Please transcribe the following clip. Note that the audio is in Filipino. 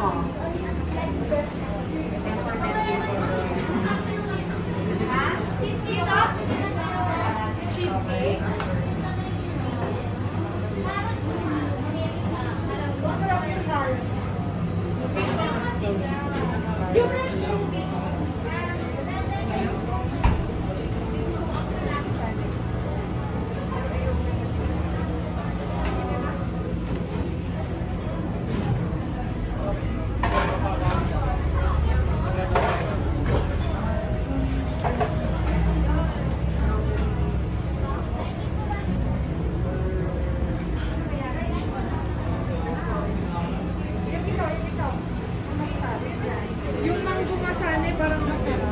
mo. para a nossa